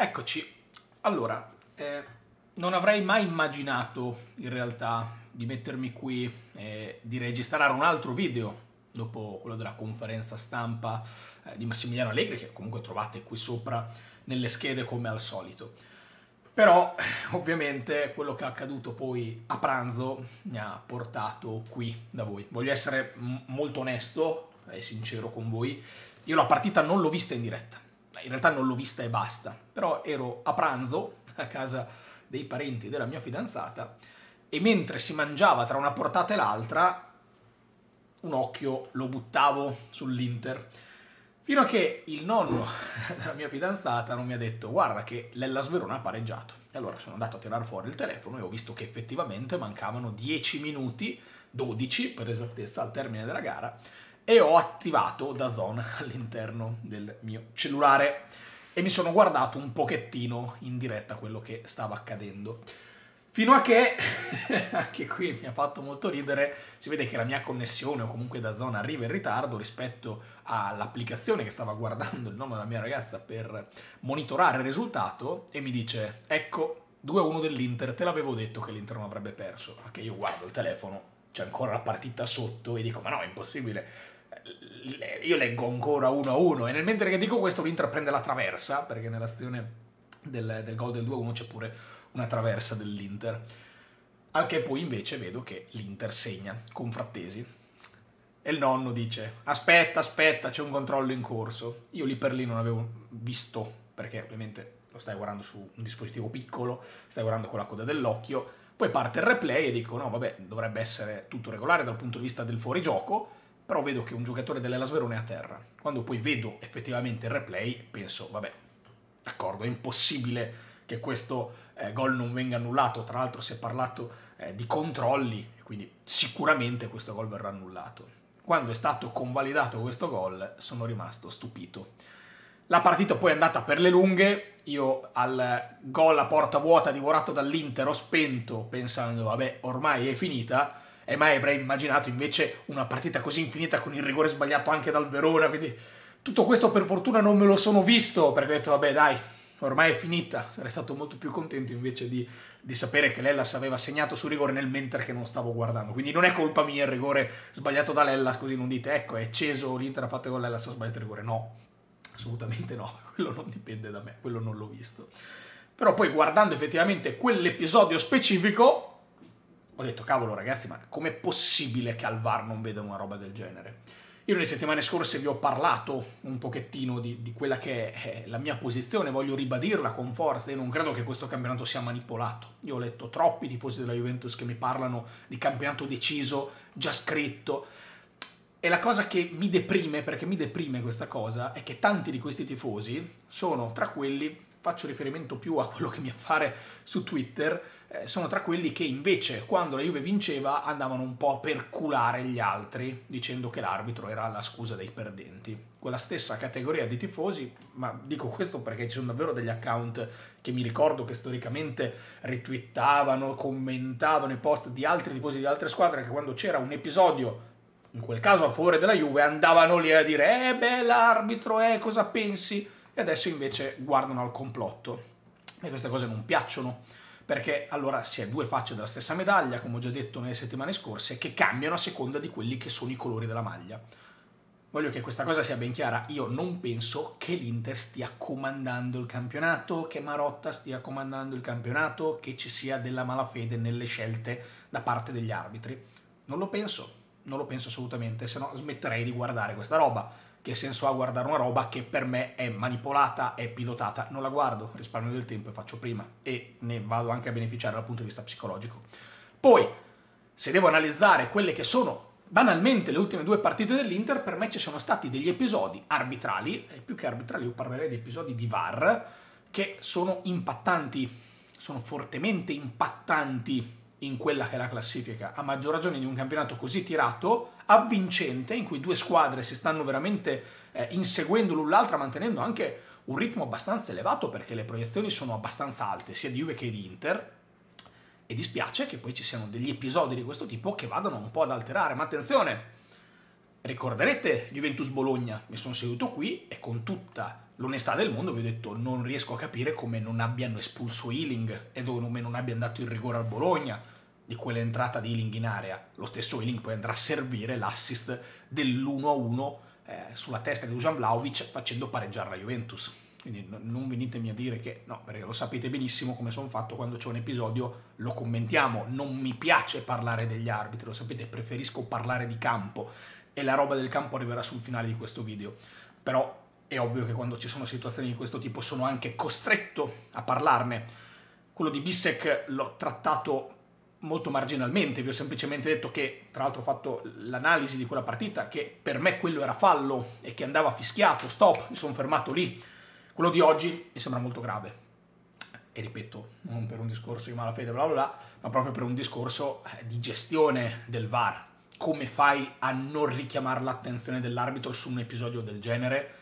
Eccoci. Allora, eh, non avrei mai immaginato in realtà di mettermi qui e di registrare un altro video dopo quello della conferenza stampa eh, di Massimiliano Allegri, che comunque trovate qui sopra nelle schede come al solito. Però ovviamente quello che è accaduto poi a pranzo mi ha portato qui da voi. Voglio essere molto onesto e sincero con voi. Io la partita non l'ho vista in diretta in realtà non l'ho vista e basta, però ero a pranzo a casa dei parenti della mia fidanzata e mentre si mangiava tra una portata e l'altra, un occhio lo buttavo sull'Inter. Fino a che il nonno della mia fidanzata non mi ha detto guarda che l'Ellas Verona ha pareggiato. E allora sono andato a tirare fuori il telefono e ho visto che effettivamente mancavano 10 minuti, 12 per esattezza al termine della gara, e ho attivato Dazon all'interno del mio cellulare e mi sono guardato un pochettino in diretta quello che stava accadendo. Fino a che, anche qui mi ha fatto molto ridere, si vede che la mia connessione o comunque da zona arriva in ritardo rispetto all'applicazione che stava guardando il nome della mia ragazza per monitorare il risultato e mi dice, ecco, 2-1 dell'Inter, te l'avevo detto che l'Inter non avrebbe perso. A che io guardo il telefono, c'è ancora la partita sotto e dico, ma no, è impossibile io leggo ancora 1-1 e nel mentre che dico questo l'Inter prende la traversa perché nell'azione del, del gol del 2-1 c'è pure una traversa dell'Inter. Al che poi invece vedo che l'Inter segna con Frattesi. E il nonno dice aspetta aspetta c'è un controllo in corso. Io lì per lì non avevo visto perché ovviamente lo stai guardando su un dispositivo piccolo stai guardando con la coda dell'occhio. Poi parte il replay e dico no vabbè dovrebbe essere tutto regolare dal punto di vista del fuorigioco però vedo che un giocatore dell'Elas Verona è a terra. Quando poi vedo effettivamente il replay, penso, vabbè, d'accordo, è impossibile che questo eh, gol non venga annullato, tra l'altro si è parlato eh, di controlli, quindi sicuramente questo gol verrà annullato. Quando è stato convalidato questo gol sono rimasto stupito. La partita poi è andata per le lunghe, io al gol a porta vuota divorato dall'Inter ho spento pensando vabbè ormai è finita, e mai avrei immaginato invece una partita così infinita con il rigore sbagliato anche dal Verona, quindi tutto questo per fortuna non me lo sono visto perché ho detto vabbè dai, ormai è finita, sarei stato molto più contento invece di, di sapere che Lellas aveva segnato su rigore nel mentre che non stavo guardando, quindi non è colpa mia il rigore sbagliato da Lellas, così non dite ecco è acceso, l'Inter ha fatto con Lellas, ha sbagliato il rigore, no, assolutamente no, quello non dipende da me, quello non l'ho visto. Però poi guardando effettivamente quell'episodio specifico ho detto, cavolo ragazzi, ma com'è possibile che al VAR non veda una roba del genere? Io nelle settimane scorse vi ho parlato un pochettino di, di, quella che è la mia posizione, voglio ribadirla con forza, io non credo che questo campionato sia manipolato. Io ho letto troppi tifosi della Juventus che mi parlano di campionato deciso, già scritto, e la cosa che mi deprime, perché mi deprime questa cosa, è che tanti di questi tifosi sono tra quelli faccio riferimento più a quello che mi appare su Twitter, eh, sono tra quelli che invece quando la Juve vinceva andavano un po' a perculare gli altri dicendo che l'arbitro era la scusa dei perdenti. Quella stessa categoria di tifosi, ma dico questo perché ci sono davvero degli account che mi ricordo che storicamente retweetavano, commentavano i post di altri tifosi di altre squadre che quando c'era un episodio in quel caso a favore della Juve andavano lì a dire eh beh l'arbitro eh cosa pensi e adesso invece guardano al complotto. E queste cose non piacciono, perché allora si è due facce della stessa medaglia, come ho già detto nelle settimane scorse, che cambiano a seconda di quelli che sono i colori della maglia. Voglio che questa cosa sia ben chiara, io non penso che l'Inter stia comandando il campionato, che Marotta stia comandando il campionato, che ci sia della malafede nelle scelte da parte degli arbitri. Non lo penso, non lo penso assolutamente, se no smetterei di guardare questa roba che senso ha guardare una roba che per me è manipolata, è pilotata? Non la guardo, risparmio del tempo e faccio prima e ne vado anche a beneficiare dal punto di vista psicologico. Poi, se devo analizzare quelle che sono banalmente le ultime due partite dell'Inter, per me ci sono stati degli episodi arbitrali, e più che arbitrali io parlerei di episodi di VAR, che sono impattanti, sono fortemente impattanti in quella che è la classifica, a maggior ragione di un campionato così tirato, avvincente, in cui due squadre si stanno veramente eh, inseguendo l'un l'altra, mantenendo anche un ritmo abbastanza elevato perché le proiezioni sono abbastanza alte, sia di Juve che di Inter, e dispiace che poi ci siano degli episodi di questo tipo che vadano un po' ad alterare, ma attenzione, ricorderete Juventus Bologna, mi sono seduto qui e con tutta l'onestà del mondo vi ho detto non riesco a capire come non abbiano espulso Ealing e come non abbiano dato il rigore al Bologna di quell'entrata di Ealing in area. Lo stesso Ealing poi andrà a servire l'assist dell'1-1 eh, sulla testa di Dusan Vlaovic facendo pareggiare la Juventus. Quindi non venitemi a dire che no, perché lo sapete benissimo come sono fatto quando c'è un episodio, lo commentiamo. Non mi piace parlare degli arbitri, lo sapete, preferisco parlare di campo e la roba del campo arriverà sul finale di questo video. Però è ovvio che quando ci sono situazioni di questo tipo sono anche costretto a parlarne. Quello di Bissek l'ho trattato molto marginalmente, vi ho semplicemente detto che, tra l'altro ho fatto l'analisi di quella partita, che per me quello era fallo e che andava fischiato, stop, mi sono fermato lì. Quello di oggi mi sembra molto grave. E ripeto, non per un discorso di malafede, bla bla bla, ma proprio per un discorso eh, di gestione del VAR. Come fai a non richiamare l'attenzione dell'arbitro su un episodio del genere?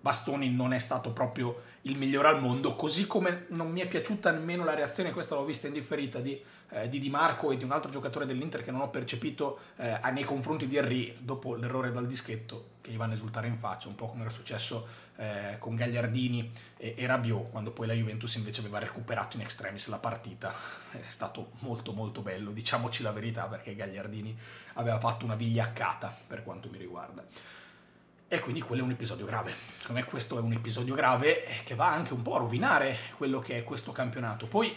Bastoni non è stato proprio il migliore al mondo, così come non mi è piaciuta nemmeno la reazione, questa l'ho vista in differita, di, eh, di Di Marco e di un altro giocatore dell'Inter che non ho percepito eh, nei confronti di Henry dopo l'errore dal dischetto, che gli vanno a esultare in faccia, un po' come era successo eh, con Gagliardini e, e Rabiot, quando poi la Juventus invece aveva recuperato in extremis la partita. È stato molto molto bello, diciamoci la verità, perché Gagliardini aveva fatto una vigliaccata per quanto mi riguarda. E quindi quello è un episodio grave. Secondo me questo è un episodio grave che va anche un po' a rovinare quello che è questo campionato. Poi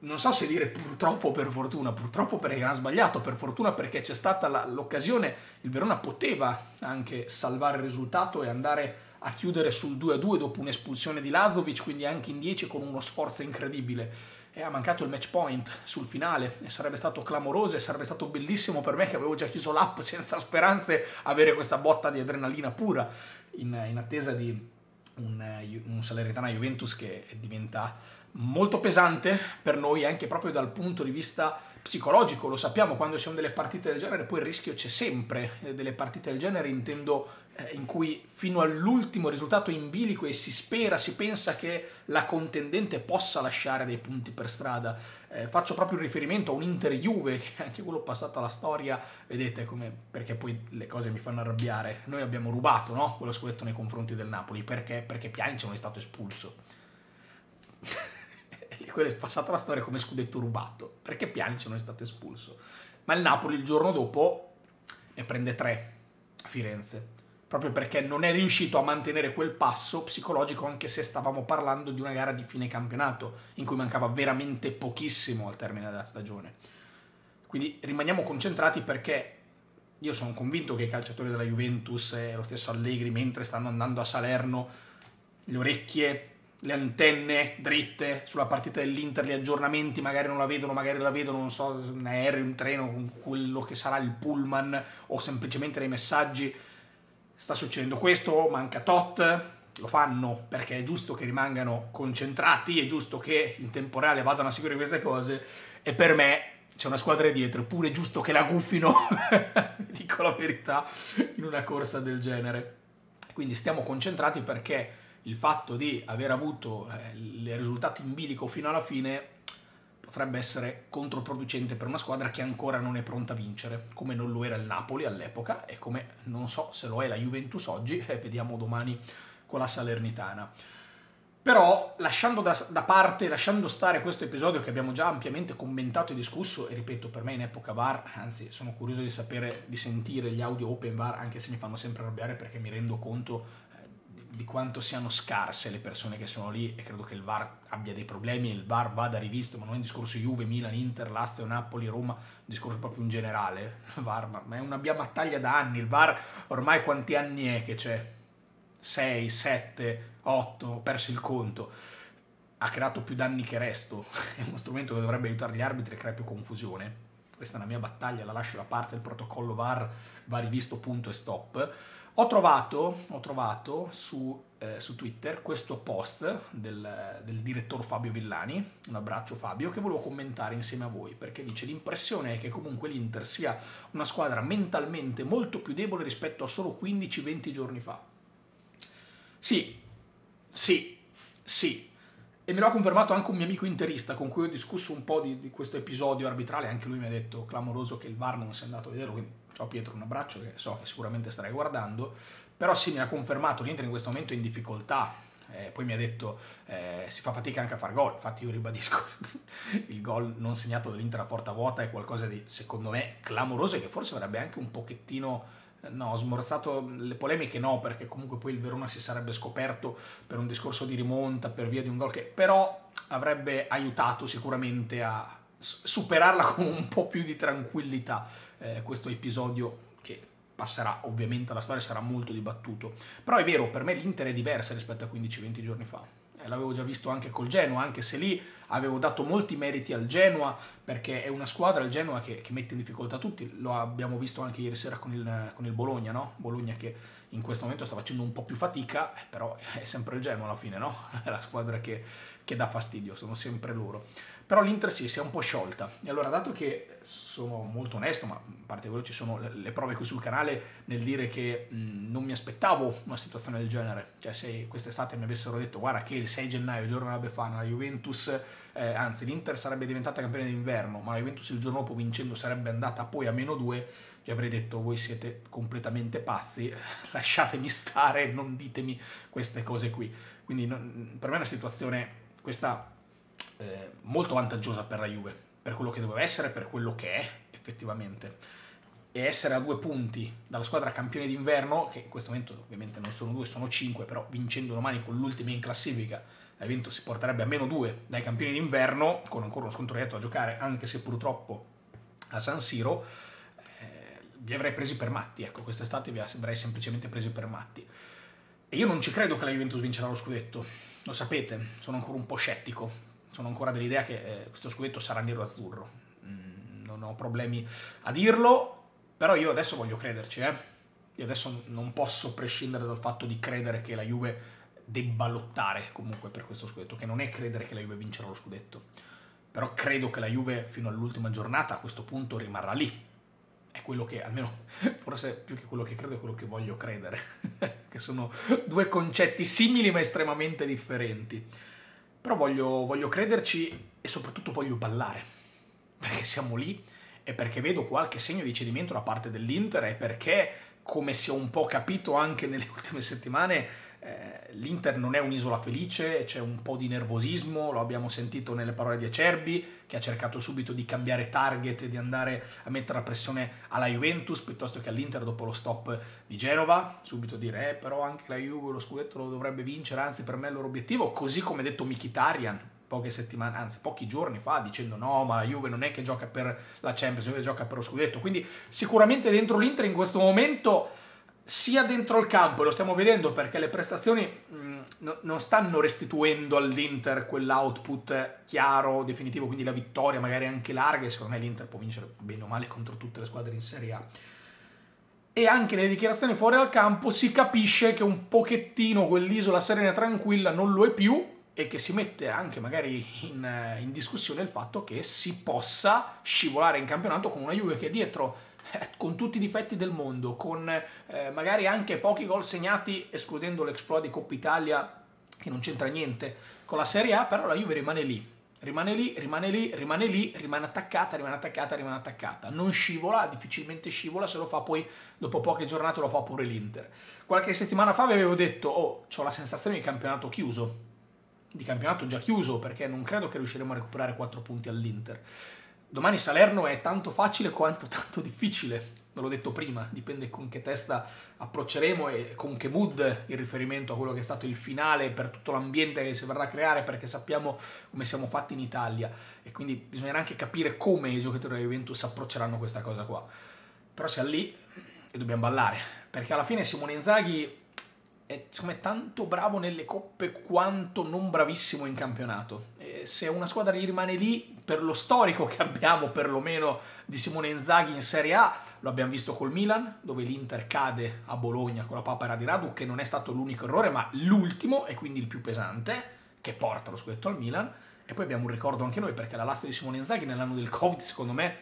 non so se dire purtroppo per fortuna, purtroppo perché hanno sbagliato, per fortuna perché c'è stata l'occasione, il Verona poteva anche salvare il risultato e andare a chiudere sul 2-2 dopo un'espulsione di Lazovic, quindi anche in 10 con uno sforzo incredibile. E ha mancato il match point sul finale e sarebbe stato clamoroso e sarebbe stato bellissimo per me che avevo già chiuso l'app senza speranze avere questa botta di adrenalina pura in, in attesa di un, un Salernitana Juventus che diventa molto pesante per noi anche proprio dal punto di vista psicologico, lo sappiamo quando ci sono delle partite del genere, poi il rischio c'è sempre, eh, delle partite del genere intendo eh, in cui fino all'ultimo risultato in bilico e si spera, si pensa che la contendente possa lasciare dei punti per strada. Eh, faccio proprio riferimento a un Inter Juve, che anche quello passato alla storia, vedete come, perché poi le cose mi fanno arrabbiare, noi abbiamo rubato no? quello scudetto nei confronti del Napoli, perché? Perché Pjanic non è stato espulso quello è passato la storia come scudetto rubato, perché Pjanic non è stato espulso. Ma il Napoli il giorno dopo ne prende tre a Firenze, proprio perché non è riuscito a mantenere quel passo psicologico anche se stavamo parlando di una gara di fine campionato, in cui mancava veramente pochissimo al termine della stagione. Quindi rimaniamo concentrati perché io sono convinto che i calciatori della Juventus e lo stesso Allegri, mentre stanno andando a Salerno, le orecchie le antenne dritte sulla partita dell'Inter, gli aggiornamenti magari non la vedono, magari la vedono, non so, un aereo, un treno, quello che sarà il pullman o semplicemente dei messaggi. Sta succedendo questo, manca tot, lo fanno perché è giusto che rimangano concentrati, è giusto che in tempo reale vadano a seguire queste cose e per me c'è una squadra dietro, è giusto che la guffino, dico la verità, in una corsa del genere. Quindi stiamo concentrati perché il fatto di aver avuto eh, il risultato in bilico fino alla fine potrebbe essere controproducente per una squadra che ancora non è pronta a vincere, come non lo era il Napoli all'epoca e come non so se lo è la Juventus oggi, e vediamo domani con la Salernitana. Però lasciando da, da, parte, lasciando stare questo episodio che abbiamo già ampiamente commentato e discusso, e ripeto, per me in epoca VAR, anzi sono curioso di sapere, di sentire gli audio open VAR, anche se mi fanno sempre arrabbiare perché mi rendo conto di quanto siano scarse le persone che sono lì e credo che il VAR abbia dei problemi il VAR vada rivisto, ma non è un discorso Juve, Milan, Inter, Lazio, Napoli, Roma, un discorso proprio in generale. Il VAR, ma è una battaglia da anni, il VAR ormai quanti anni è che c'è? 6, 7, 8, ho perso il conto. Ha creato più danni che resto, è uno strumento che dovrebbe aiutare gli arbitri e crea più confusione. Questa è una mia battaglia, la lascio da parte, il protocollo VAR va rivisto punto e stop ho trovato, ho trovato su, eh, su, Twitter questo post del, del, direttore Fabio Villani, un abbraccio Fabio, che volevo commentare insieme a voi, perché dice l'impressione è che comunque l'Inter sia una squadra mentalmente molto più debole rispetto a solo 15-20 giorni fa. Sì, sì, sì. E me l'ha confermato anche un mio amico interista con cui ho discusso un po' di, di questo episodio arbitrale, anche lui mi ha detto clamoroso che il VAR non si è andato a vedere, ciao Pietro, un abbraccio che so che sicuramente starai guardando, però sì mi ha confermato l'Inter in questo momento è in difficoltà, eh, poi mi ha detto eh, si fa fatica anche a far gol, infatti io ribadisco il gol non segnato dall'Inter a porta vuota è qualcosa di secondo me clamoroso e che forse avrebbe anche un pochettino No, smorzato le polemiche no, perché comunque poi il Verona si sarebbe scoperto per un discorso di rimonta, per via di un gol che però avrebbe aiutato sicuramente a superarla con un po' più di tranquillità eh, questo episodio che passerà ovviamente alla storia, sarà molto dibattuto. Però è vero, per me l'Inter è diversa rispetto a 15-20 giorni fa l'avevo già visto anche col Genoa, anche se lì avevo dato molti meriti al Genoa, perché è una squadra, il Genoa, che, che mette in difficoltà tutti, lo abbiamo visto anche ieri sera con il, con il Bologna, no? Bologna che in questo momento sta facendo un po' più fatica, eh, però è sempre il Genoa alla fine, no? È la squadra che, che dà fastidio, sono sempre loro. Però l'Inter sì, si è un po' sciolta. E allora, dato che sono molto onesto, ma a parte quello ci sono le prove qui sul canale nel dire che mh, non mi aspettavo una situazione del genere. Cioè, se quest'estate mi avessero detto, guarda che il 6 gennaio, giorno della Befana, la Juventus, eh, anzi l'Inter sarebbe diventata campione d'inverno, ma la Juventus il giorno dopo vincendo sarebbe andata poi a meno 2, vi avrei detto, voi siete completamente pazzi, lasciatemi stare, non ditemi queste cose qui. Quindi non, per me è una situazione, questa eh, molto vantaggiosa per la Juve, per quello che doveva essere, per quello che è effettivamente. E essere a due punti dalla squadra campione d'inverno, che in questo momento ovviamente non sono due, sono cinque, però vincendo domani con l'ultima in classifica, la Juventus si porterebbe a meno due dai campioni d'inverno, con ancora uno scontro diretto da giocare, anche se purtroppo a San Siro, eh, vi avrei presi per matti, ecco, quest'estate vi avrei semplicemente presi per matti. E io non ci credo che la Juventus vincerà lo scudetto, lo sapete, sono ancora un po' scettico, sono ancora dell'idea che eh, questo scudetto sarà nero-azzurro. Mm, non ho problemi a dirlo, però io adesso voglio crederci, eh. Io adesso non posso prescindere dal fatto di credere che la Juve debba lottare comunque per questo scudetto, che non è credere che la Juve vincerà lo scudetto. Però credo che la Juve fino all'ultima giornata a questo punto rimarrà lì. È quello che, almeno forse più che quello che credo, è quello che voglio credere. che sono due concetti simili ma estremamente differenti. Però voglio, voglio crederci e soprattutto voglio ballare, perché siamo lì e perché vedo qualche segno di cedimento da parte dell'Inter e perché, come si è un po' capito anche nelle ultime settimane, eh, l'Inter non è un'isola felice, c'è un po' di nervosismo, lo abbiamo sentito nelle parole di Acerbi, che ha cercato subito di cambiare target di andare a mettere la pressione alla Juventus piuttosto che all'Inter dopo lo stop di Genova, subito dire eh, però anche la Juve lo scudetto lo dovrebbe vincere, anzi per me è il loro obiettivo, così come detto Mkhitaryan poche settimane, anzi pochi giorni fa, dicendo no, ma la Juve non è che gioca per la Champions, la Juve gioca per lo scudetto, quindi sicuramente dentro l'Inter in questo momento sia dentro il campo, e lo stiamo vedendo perché le prestazioni mh, mm, no, non stanno restituendo all'Inter quell'output chiaro, definitivo, quindi la vittoria magari anche larga, secondo me l'Inter può vincere bene o male contro tutte le squadre in Serie A. E anche nelle dichiarazioni fuori dal campo si capisce che un pochettino quell'isola serena e tranquilla non lo è più e che si mette anche magari in, in discussione il fatto che si possa scivolare in campionato con una Juve che è dietro eh, con tutti i difetti del mondo, con eh, magari anche pochi gol segnati, escludendo l'exploit di Coppa Italia, che non c'entra niente con la Serie A, però la Juve rimane lì. Rimane lì, rimane lì, rimane lì, rimane attaccata, rimane attaccata, rimane attaccata. Non scivola, difficilmente scivola, se lo fa poi dopo poche giornate lo fa pure l'Inter. Qualche settimana fa vi avevo detto, oh, ho la sensazione di campionato chiuso, di campionato già chiuso, perché non credo che riusciremo a recuperare 4 punti all'Inter. Domani Salerno è tanto facile quanto tanto difficile, ve l'ho detto prima, dipende con che testa approcceremo e con che mood in riferimento a quello che è stato il finale per tutto l'ambiente che si verrà a creare perché sappiamo come siamo fatti in Italia e quindi bisognerà anche capire come i giocatori della Juventus approcceranno questa cosa qua. Però siamo lì e dobbiamo ballare, perché alla fine Simone Inzaghi è secondo tanto bravo nelle coppe quanto non bravissimo in campionato. E se una squadra gli rimane lì, per lo storico che abbiamo perlomeno di Simone Inzaghi in Serie A, lo abbiamo visto col Milan, dove l'Inter cade a Bologna con la papera di Radu, che non è stato l'unico errore, ma l'ultimo e quindi il più pesante, che porta lo scudetto al Milan. E poi abbiamo un ricordo anche noi, perché la lastra di Simone Inzaghi nell'anno del Covid, secondo me,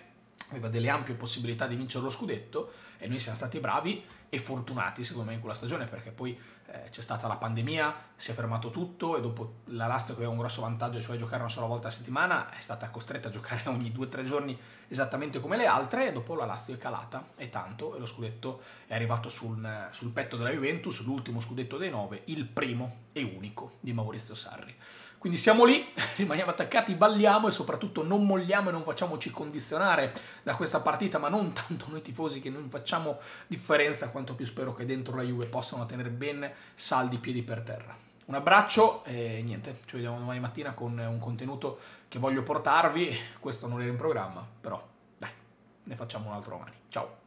aveva delle ampie possibilità di vincere lo scudetto e noi siamo stati bravi e fortunati secondo me in quella stagione perché poi eh, c'è stata la pandemia, si è fermato tutto e dopo la Lazio che aveva un grosso vantaggio, cioè giocare una sola volta a settimana, è stata costretta a giocare ogni due o tre giorni esattamente come le altre e dopo la Lazio è calata e tanto e lo scudetto è arrivato sul, sul petto della Juventus, l'ultimo scudetto dei nove, il primo e unico di Maurizio Sarri. Quindi siamo lì, rimaniamo attaccati, balliamo e soprattutto non molliamo e non facciamoci condizionare da questa partita, ma non tanto noi tifosi che non facciamo differenza, quanto più spero che dentro la Juve possano tenere ben saldi i piedi per terra. Un abbraccio e niente, ci vediamo domani mattina con un contenuto che voglio portarvi, questo non era in programma, però dai, ne facciamo un altro domani. Ciao!